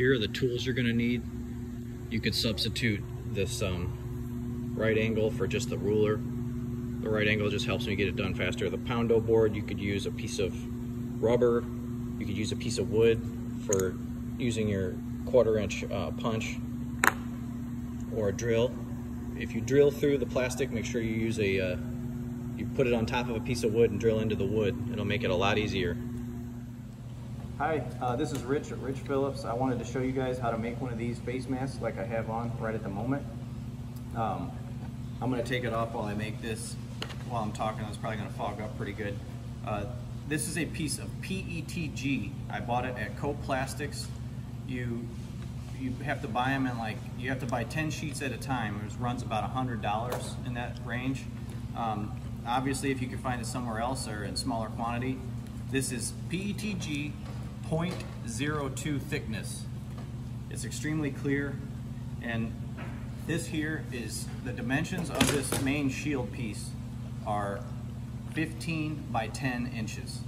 Here are the tools you're gonna need. You could substitute this um, right angle for just the ruler. The right angle just helps me get it done faster. The poundo board, you could use a piece of rubber. You could use a piece of wood for using your quarter inch uh, punch or a drill. If you drill through the plastic, make sure you use a, uh, you put it on top of a piece of wood and drill into the wood. It'll make it a lot easier. Hi, uh, this is Rich at Rich Phillips. I wanted to show you guys how to make one of these face masks like I have on right at the moment. Um, I'm gonna take it off while I make this. While I'm talking, it's probably gonna fog up pretty good. Uh, this is a piece of PETG. I bought it at Cope Plastics. You you have to buy them in like you have to buy 10 sheets at a time. It runs about $100 in that range. Um, obviously, if you can find it somewhere else or in smaller quantity, this is PETG 0.02 thickness. It's extremely clear and this here is the dimensions of this main shield piece are 15 by 10 inches.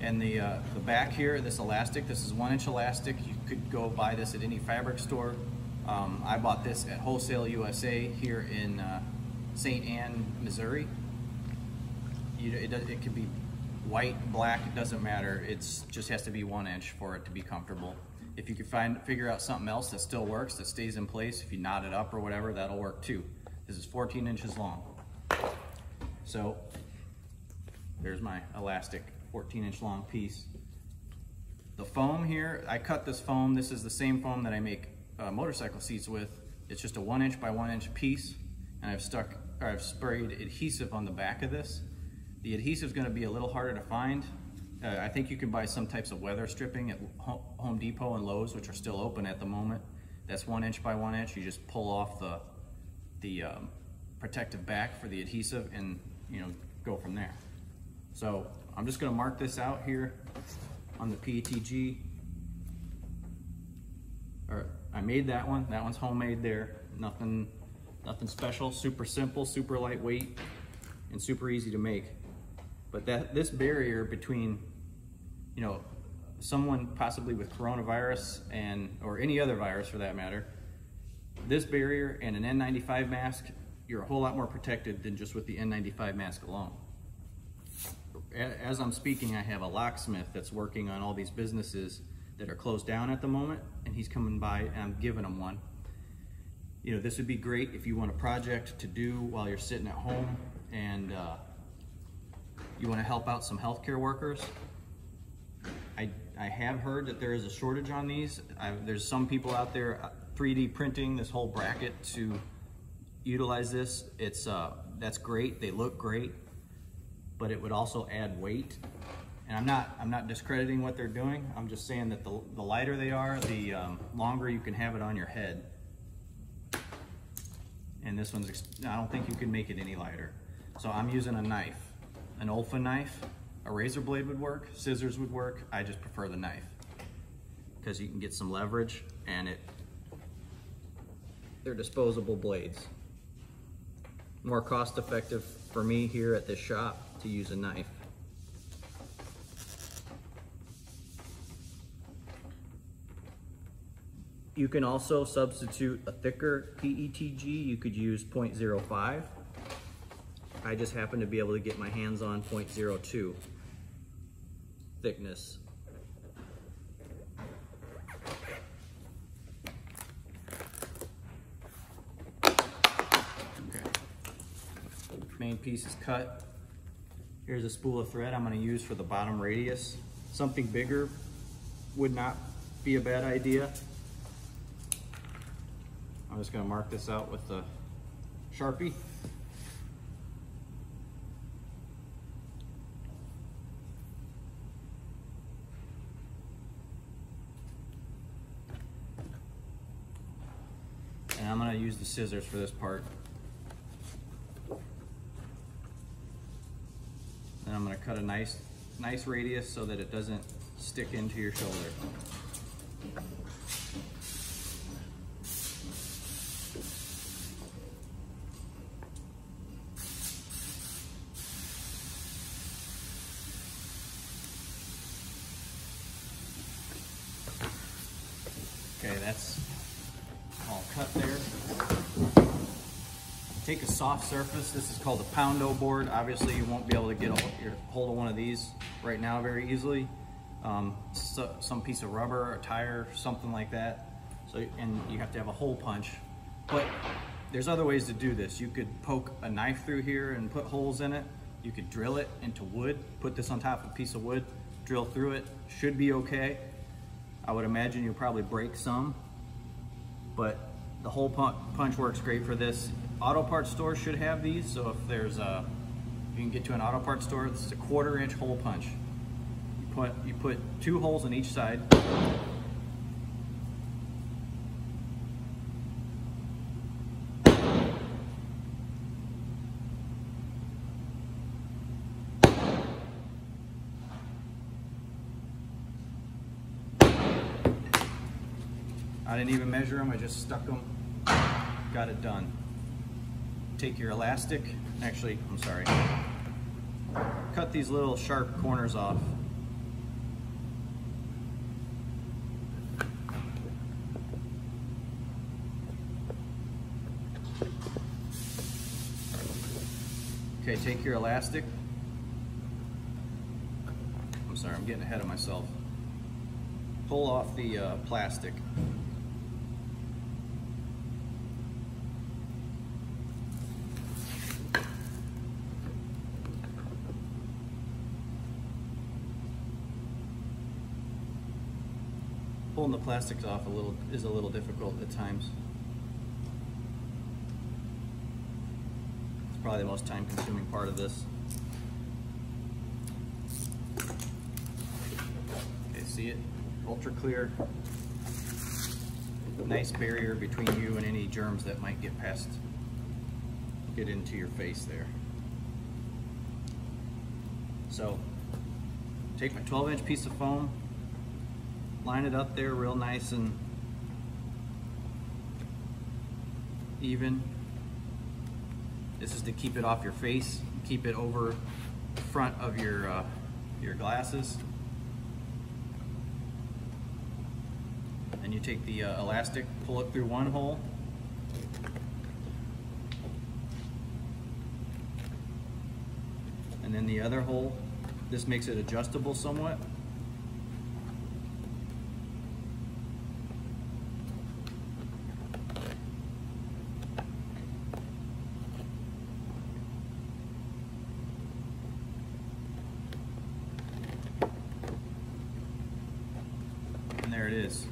And the, uh, the back here, this elastic, this is one inch elastic. You could go buy this at any fabric store. Um, I bought this at Wholesale USA here in uh, St. Ann, Missouri. You, it, it could be white, black, it doesn't matter. It just has to be one inch for it to be comfortable. If you can find, figure out something else that still works, that stays in place, if you knot it up or whatever, that'll work too. This is 14 inches long. So there's my elastic 14 inch long piece. The foam here, I cut this foam. This is the same foam that I make uh, motorcycle seats with. It's just a one inch by one inch piece. And I've stuck, or I've sprayed adhesive on the back of this. The adhesive is gonna be a little harder to find. Uh, I think you can buy some types of weather stripping at Home Depot and Lowe's, which are still open at the moment. That's one inch by one inch. You just pull off the, the um, protective back for the adhesive and you know go from there. So I'm just gonna mark this out here on the PETG. Or I made that one. That one's homemade there. Nothing, nothing special. Super simple, super lightweight, and super easy to make. But that this barrier between, you know, someone possibly with coronavirus and or any other virus for that matter, this barrier and an N95 mask, you're a whole lot more protected than just with the N95 mask alone as I'm speaking, I have a locksmith that's working on all these businesses that are closed down at the moment, and he's coming by and I'm giving him one. You know, this would be great if you want a project to do while you're sitting at home and uh, you want to help out some healthcare workers. I, I have heard that there is a shortage on these. I, there's some people out there 3D uh, printing this whole bracket to utilize this. It's uh, That's great. They look great but it would also add weight. And I'm not, I'm not discrediting what they're doing. I'm just saying that the, the lighter they are, the um, longer you can have it on your head. And this one's, I don't think you can make it any lighter. So I'm using a knife, an Olfa knife. A razor blade would work, scissors would work. I just prefer the knife because you can get some leverage and it, they're disposable blades. More cost effective for me here at this shop to use a knife. You can also substitute a thicker PETG. You could use 0.05. I just happen to be able to get my hands on 0.02 thickness. Okay. Main piece is cut. Here's a spool of thread I'm gonna use for the bottom radius. Something bigger would not be a bad idea. I'm just gonna mark this out with the Sharpie. Gonna use the scissors for this part. And I'm gonna cut a nice, nice radius so that it doesn't stick into your shoulder. Okay, that's all cut there. Take a soft surface. This is called a poundo board. Obviously, you won't be able to get a hold of one of these right now very easily. Um, so, some piece of rubber, a tire, something like that. So, and you have to have a hole punch. But there's other ways to do this. You could poke a knife through here and put holes in it. You could drill it into wood, put this on top of a piece of wood, drill through it, should be okay. I would imagine you'll probably break some, but the hole punch works great for this. Auto parts stores should have these, so if there's a, you can get to an auto parts store, this is a quarter inch hole punch. You put, you put two holes on each side, I didn't even measure them, I just stuck them, got it done. Take your elastic, actually, I'm sorry, cut these little sharp corners off. Okay, take your elastic. I'm sorry, I'm getting ahead of myself. Pull off the uh, plastic. Pulling the plastics off a little is a little difficult at times. It's probably the most time consuming part of this. Okay, see it? Ultra clear. Nice barrier between you and any germs that might get past, get into your face there. So, take my 12 inch piece of foam, line it up there real nice and even. This is to keep it off your face, keep it over the front of your, uh, your glasses. And you take the uh, elastic, pull it through one hole, and then the other hole. This makes it adjustable somewhat. there it is.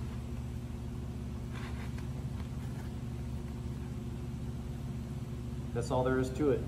That's all there is to it.